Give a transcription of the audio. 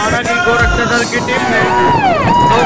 माना की गोरक्षा दल की टीम ने दो